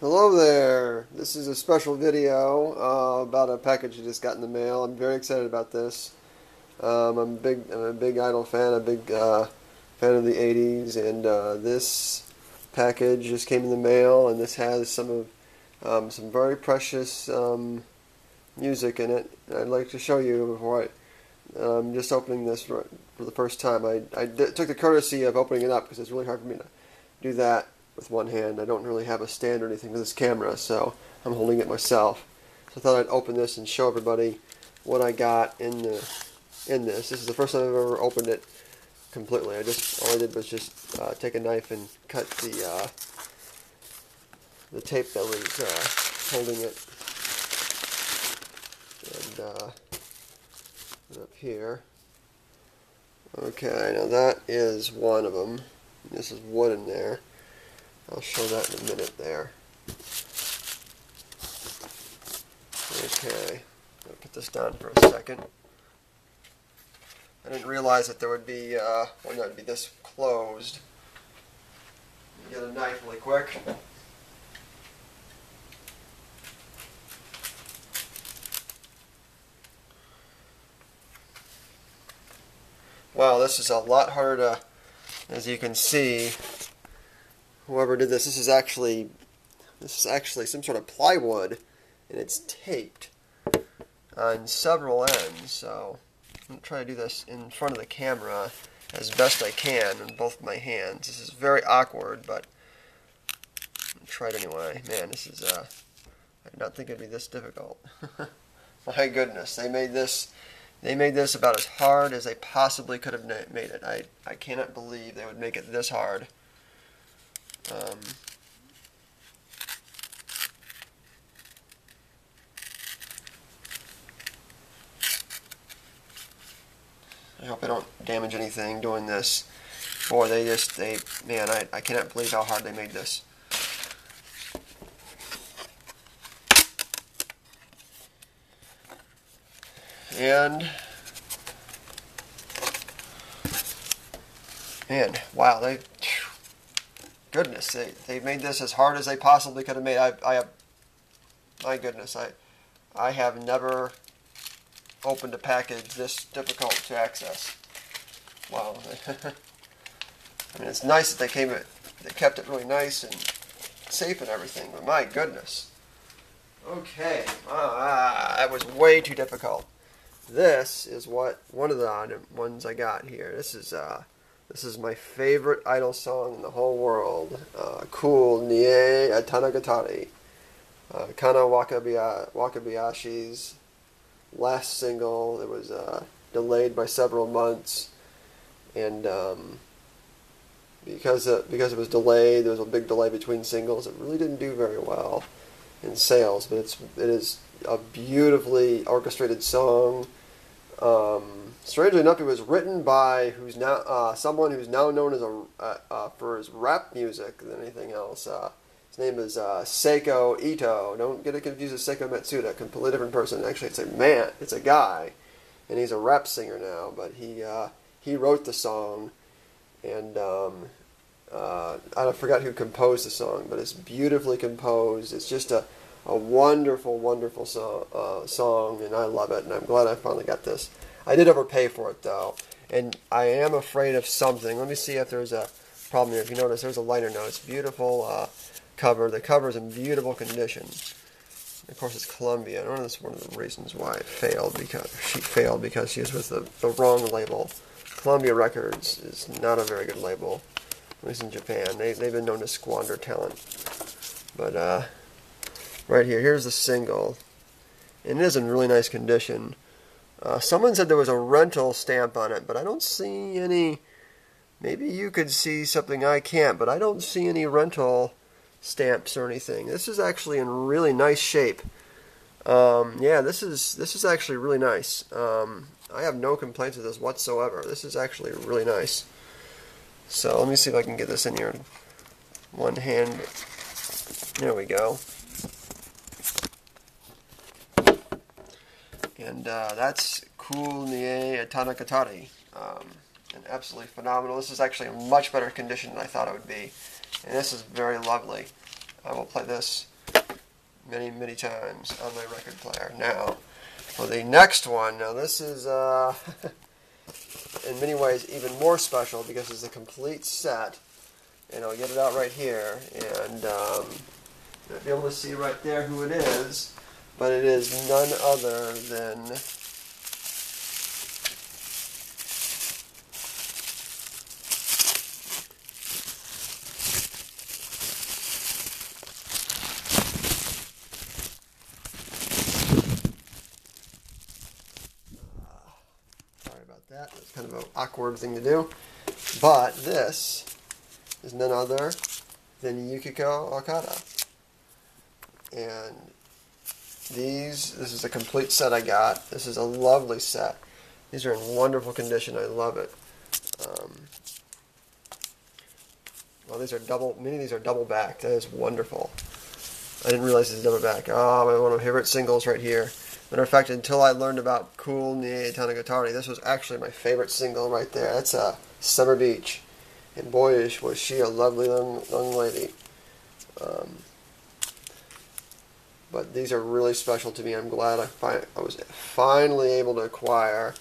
Hello there. This is a special video uh, about a package I just got in the mail. I'm very excited about this. Um, I'm a big, I'm a big Idol fan, a big uh, fan of the '80s, and uh, this package just came in the mail, and this has some of um, some very precious um, music in it. I'd like to show you before I. I'm just opening this for, for the first time. I, I took the courtesy of opening it up because it's really hard for me to do that with one hand. I don't really have a stand or anything for this camera, so I'm holding it myself. So I thought I'd open this and show everybody what I got in the in this. This is the first time I've ever opened it completely. I just all I did was just uh, take a knife and cut the uh, the tape that was uh, holding it, and uh, up here. Okay, now that is one of them. This is wood in there. I'll show that in a minute there. Okay, I'll put this down for a second. I didn't realize that there would be, uh, well, no, it'd be this closed. Get a knife really quick. Wow, this is a lot harder to, as you can see, whoever did this, this is actually, this is actually some sort of plywood, and it's taped on several ends, so I'm to try to do this in front of the camera as best I can in both my hands. This is very awkward, but I'll try it anyway. Man, this is, uh, I did not think it'd be this difficult. my goodness, they made this they made this about as hard as they possibly could have made it. I, I cannot believe they would make it this hard. Um, I hope I don't damage anything doing this. Boy, they just, they, man, I, I cannot believe how hard they made this. And man, wow, they goodness, they they made this as hard as they possibly could have made. I I have my goodness, I I have never opened a package this difficult to access. Wow. I mean, it's nice that they came it, they kept it really nice and safe and everything, but my goodness. Okay, ah, that was way too difficult. This is what one of the ones I got here. This is uh, this is my favorite idol song in the whole world. Uh, cool Nie Atanagatari. Uh, Kana Wakabayashi's last single. It was uh, delayed by several months, and um, because it, because it was delayed, there was a big delay between singles. It really didn't do very well in sales, but it's it is a beautifully orchestrated song. Um, strangely enough, it was written by who's now uh, someone who's now known as a uh, uh, for his rap music than anything else. Uh, his name is uh, Seiko Ito. Don't get it confused with Seiko Matsuda, completely different person. Actually, it's a man. It's a guy, and he's a rap singer now. But he he wrote the song, and um, I forgot who composed the song, but it's beautifully composed. It's just a a wonderful, wonderful so, uh, song, and I love it, and I'm glad I finally got this. I did overpay for it, though, and I am afraid of something. Let me see if there's a problem here. If you notice, there's a liner note. It's beautiful uh, cover. The cover is in beautiful condition. Of course, it's Columbia. I know that's one of the reasons why it failed, because she failed because she was with the, the wrong label. Columbia Records is not a very good label, at least in Japan. They, they've been known to squander talent. But, uh, right here. Here's the single. And it is in really nice condition. Uh, someone said there was a rental stamp on it, but I don't see any. Maybe you could see something I can't, but I don't see any rental stamps or anything. This is actually in really nice shape. Um, yeah, this is this is actually really nice. Um, I have no complaints with this whatsoever. This is actually really nice. So let me see if I can get this in here. One hand. There we go. And uh, that's Cool Nie Tanakatari. Um, and absolutely phenomenal. This is actually in much better condition than I thought it would be. And this is very lovely. I will play this many, many times on my record player. Now, for the next one, now this is, uh, in many ways, even more special because it's a complete set. And I'll get it out right here, and um, you'll be able to see right there who it is. But it is none other than ah, about that. That's kind of an awkward thing to do. But this is none other than Yukiko Okada. And these, this is a complete set I got. This is a lovely set. These are in wonderful condition. I love it. Um, well, these are double, many of these are double back. That is wonderful. I didn't realize this is double back. Oh, my one of my favorite singles right here. Matter of fact, until I learned about Cool Nie Tanagatari, this was actually my favorite single right there. That's uh, Summer Beach. And boyish was she a lovely young, young lady. Um, but these are really special to me. I'm glad I, fi- I was finally able to acquire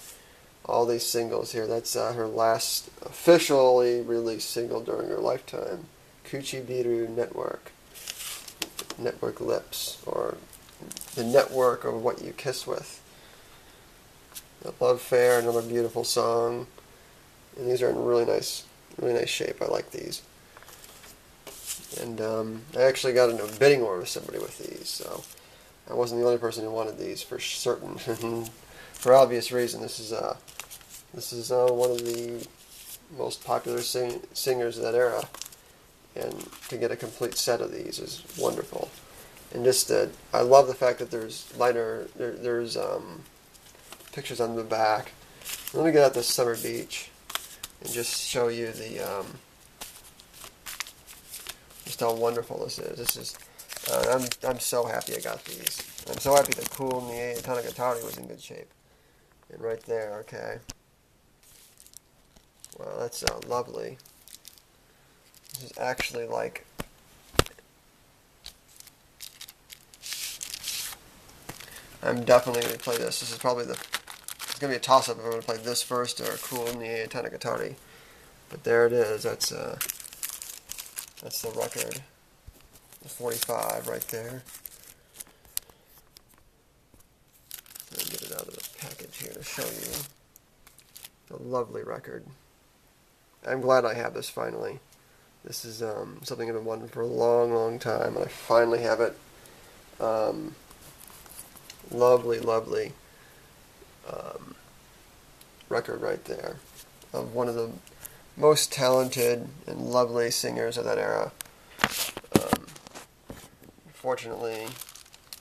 all these singles here. That's uh, her last officially released single during her lifetime. Kuchibiru Network. Network Lips, or the network of what you kiss with. The Love Fair, another beautiful song. And these are in really nice, really nice shape. I like these. And um, I actually got into a bidding war with somebody with these, so I wasn't the only person who wanted these for certain. for obvious reason, this is uh, this is uh, one of the most popular sing- singers of that era, and to get a complete set of these is wonderful. And just I love the fact that there's liner, there, there's um, pictures on the back. Let me get out this summer beach and just show you the um, just how wonderful this is. This is uh, I'm I'm so happy I got these. I'm so happy that Cool Nie Tanagatari was in good shape. And right there, okay. Wow, that's uh, lovely. This is actually like I'm definitely going to play this. This is probably the. It's going to be a toss up if I'm going to play this first or Cool Nie Tanagatari. But there it is. That's uh, that's the record. The 45 right there. Let me get it out of the package here to show you. A lovely record. I'm glad I have this finally. This is um, something I've been wanting for a long, long time, and I finally have it. Um, lovely, lovely um, record right there of one of the most talented and lovely singers of that era. Um, unfortunately,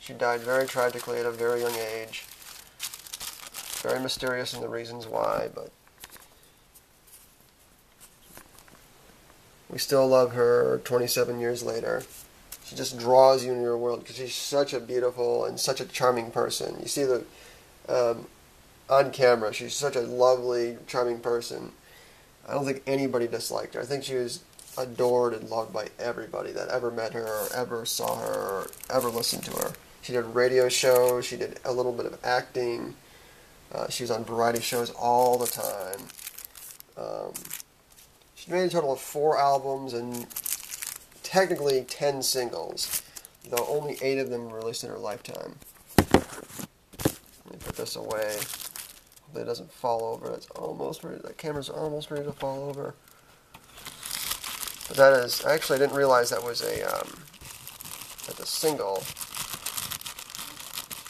she died very tragically at a very young age. Very mysterious in the reasons why, but we still love her 27 years later she just draws you into your world because she's such a beautiful and such a charming person. You see the um, on camera, she's such a lovely, charming person. I don't think anybody disliked her. I think she was adored and loved by everybody that ever met her or ever saw her or ever listened to her. She did radio shows. She did a little bit of acting. Uh, she was on variety shows all the time. Um, she made a total of four albums and technically 10 singles, though only 8 of them were released in her lifetime. Let me put this away. Hopefully it doesn't fall over. It's almost ready. The camera's almost ready to fall over. But that is, actually I didn't realize that was a, um, that the single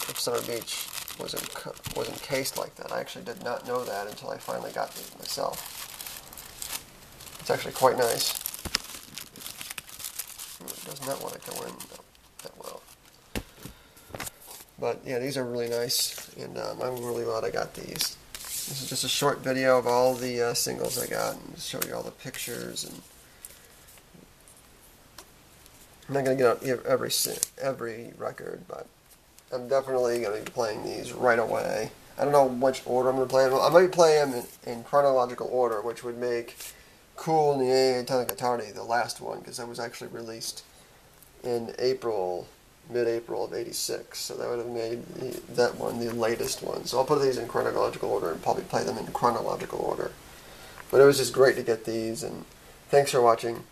of Summer Beach was, was encased like that. I actually did not know that until I finally got these myself. It's actually quite nice. It does not want to go in that well. But yeah, these are really nice, and um, I'm really glad I got these. This is just a short video of all the uh, singles I got, and show you all the pictures. And I'm not gonna get out every every record, but I'm definitely gonna be playing these right away. I don't know which order I'm gonna play them. I might play them in, in chronological order, which would make Cool Nie Tanagatari the last one, because that was actually released in April, mid-April of '86. So that would have made the, that one the latest one. So I'll put these in chronological order and probably play them in chronological order. But it was just great to get these, and thanks for watching.